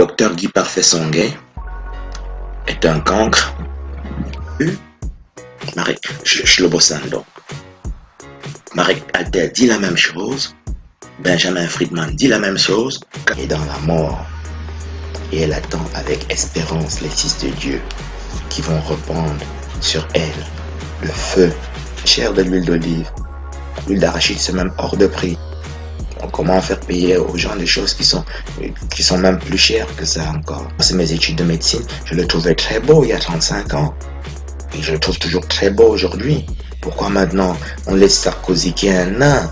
Docteur Guy Parfait Songuet est un cancre. Marek Shlobosando. Marek Alter dit la même chose. Benjamin Friedman dit la même chose. Et dans la mort. Et elle attend avec espérance les fils de Dieu qui vont reprendre sur elle le feu, chair de l'huile d'olive. L'huile d'arachide, c'est même hors de prix. Comment faire payer aux gens des choses qui sont, qui sont même plus chères que ça encore? C'est mes études de médecine. Je le trouvais très beau il y a 35 ans. Et je le trouve toujours très beau aujourd'hui. Pourquoi maintenant on laisse Sarkozy qui est un nain?